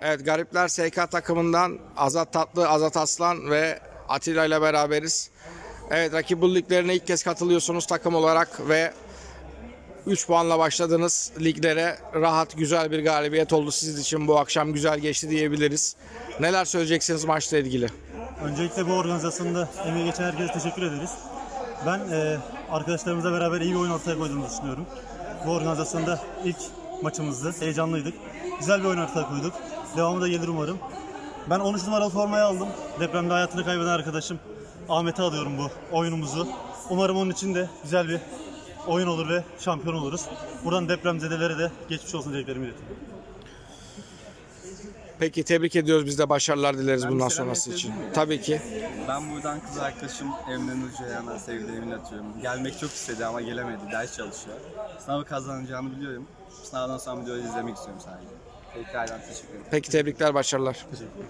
Evet Garipler SK takımından Azat Tatlı, Azat Aslan ve Atilla ile beraberiz. Evet rakip liglerine ilk kez katılıyorsunuz takım olarak ve 3 puanla başladınız liglere. Rahat güzel bir galibiyet oldu sizin için bu akşam güzel geçti diyebiliriz. Neler söyleyeceksiniz maçla ilgili? Öncelikle bu organizasyonda emeği geçen herkese teşekkür ederiz. Ben e, arkadaşlarımızla beraber iyi bir oyun ortaya koyduğumuzu düşünüyorum. Bu organizasyonda ilk maçımızdı. Heyecanlıydık. Güzel bir oyun ortaya koyduk. Devamı da gelir umarım. Ben 13 numaralı formayı aldım. Depremde hayatını kaybeden arkadaşım Ahmet'e alıyorum bu oyunumuzu. Umarım onun için de güzel bir oyun olur ve şampiyon oluruz. Buradan depremzedelere de geçmiş olsun dileklerimi iletiyorum. Peki tebrik ediyoruz biz de başarılar dileriz Ben bundan sonrası için. miyim? Tabii ki. Ben buradan kız arkadaşım Emre Nur Ceyhan'a sevgilerimi iletiyorum. Gelmek çok istedi ama gelemedi. Ders çalışıyor. Sınavı kazanacağını biliyorum. Sınavdan sonra videoyu izlemek istiyorum sadece. Tekrardan teşekkür ederim. Peki tebrikler başarılar. Teşekkür ederim.